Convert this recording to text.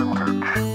Vantage